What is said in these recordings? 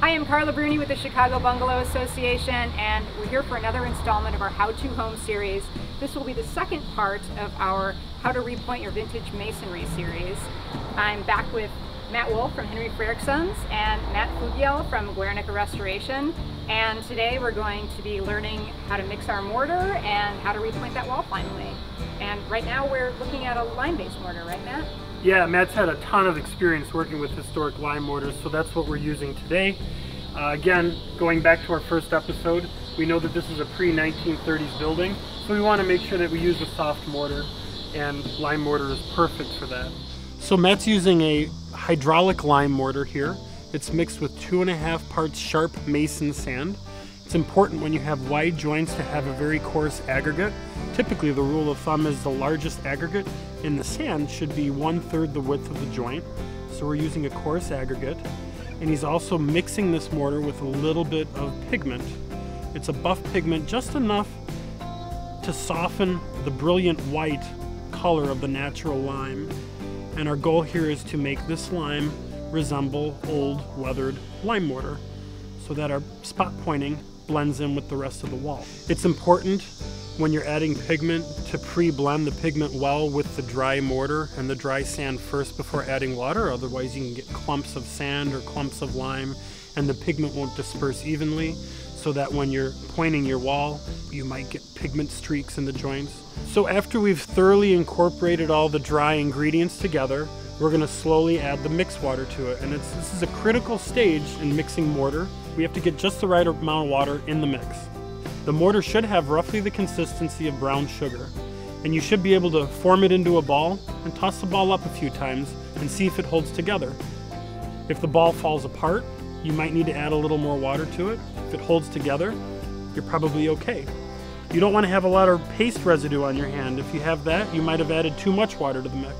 Hi, I'm Carla Bruni with the Chicago Bungalow Association and we're here for another installment of our How To Home series. This will be the second part of our How to Repoint Your Vintage Masonry series. I'm back with Matt Wolf from Henry Frerks Sons and Matt Fugiel from Guernica Restoration and today we're going to be learning how to mix our mortar and how to repoint that wall finally. And right now we're looking at a lime-based mortar, right Matt? Yeah, Matt's had a ton of experience working with historic lime mortars, so that's what we're using today. Uh, again, going back to our first episode, we know that this is a pre-1930s building, so we want to make sure that we use a soft mortar, and lime mortar is perfect for that. So Matt's using a hydraulic lime mortar here. It's mixed with two and a half parts sharp mason sand. It's important when you have wide joints to have a very coarse aggregate. Typically the rule of thumb is the largest aggregate in the sand should be one third the width of the joint. So we're using a coarse aggregate. And he's also mixing this mortar with a little bit of pigment. It's a buff pigment, just enough to soften the brilliant white color of the natural lime. And our goal here is to make this lime resemble old weathered lime mortar so that our spot pointing blends in with the rest of the wall. It's important when you're adding pigment to pre-blend the pigment well with the dry mortar and the dry sand first before adding water otherwise you can get clumps of sand or clumps of lime and the pigment won't disperse evenly so that when you're pointing your wall you might get pigment streaks in the joints. So after we've thoroughly incorporated all the dry ingredients together we're going to slowly add the mix water to it. And this is a critical stage in mixing mortar. We have to get just the right amount of water in the mix. The mortar should have roughly the consistency of brown sugar. And you should be able to form it into a ball and toss the ball up a few times and see if it holds together. If the ball falls apart, you might need to add a little more water to it. If it holds together, you're probably okay. You don't want to have a lot of paste residue on your hand. If you have that, you might have added too much water to the mix.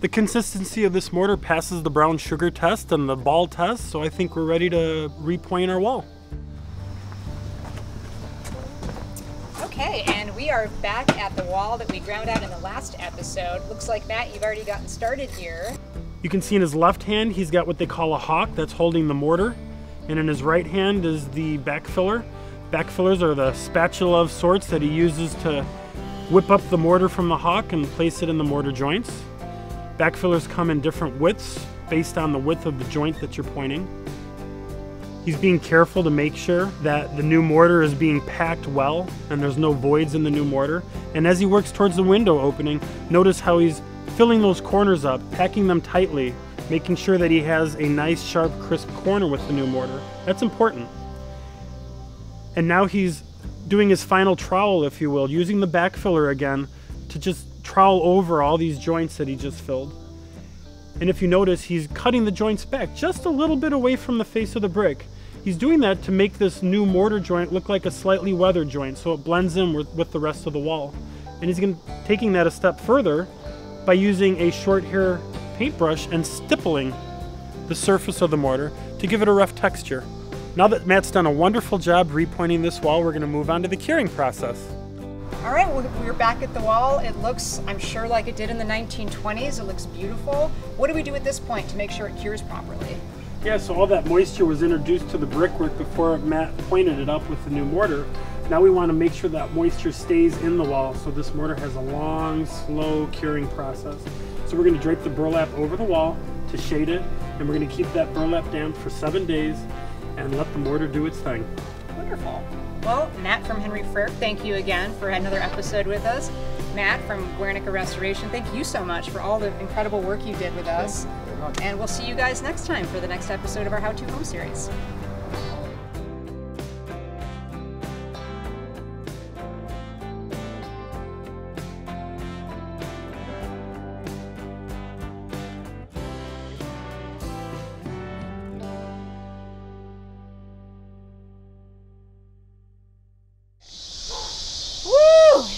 The consistency of this mortar passes the brown sugar test and the ball test, so I think we're ready to repoint our wall. Okay, and we are back at the wall that we ground out in the last episode. Looks like, Matt, you've already gotten started here. You can see in his left hand, he's got what they call a hawk that's holding the mortar. And in his right hand is the backfiller. Backfillers are the spatula of sorts that he uses to whip up the mortar from the hawk and place it in the mortar joints. Backfillers come in different widths based on the width of the joint that you're pointing. He's being careful to make sure that the new mortar is being packed well and there's no voids in the new mortar. And as he works towards the window opening, notice how he's filling those corners up, packing them tightly, making sure that he has a nice, sharp, crisp corner with the new mortar. That's important. And now he's doing his final trowel, if you will, using the backfiller again to just trowel over all these joints that he just filled. And if you notice, he's cutting the joints back just a little bit away from the face of the brick. He's doing that to make this new mortar joint look like a slightly weathered joint so it blends in with, with the rest of the wall. And he's going taking that a step further by using a short hair paintbrush and stippling the surface of the mortar to give it a rough texture. Now that Matt's done a wonderful job repointing this wall, we're going to move on to the curing process. All right, well, we're back at the wall. It looks, I'm sure, like it did in the 1920s. It looks beautiful. What do we do at this point to make sure it cures properly? Yeah, so all that moisture was introduced to the brickwork before Matt pointed it up with the new mortar. Now we want to make sure that moisture stays in the wall so this mortar has a long, slow curing process. So we're going to drape the burlap over the wall to shade it, and we're going to keep that burlap damp for seven days and let the mortar do its thing. Wonderful. Well, Matt from Henry Frerks, thank you again for another episode with us. Matt from Guernica Restoration, thank you so much for all the incredible work you did with us. And we'll see you guys next time for the next episode of our How To Home series.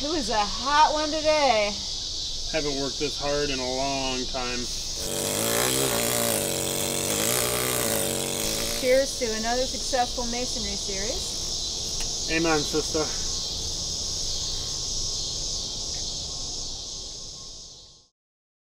It was a hot one today. Haven't worked this hard in a long time. Cheers to another successful masonry series. Amen, sister.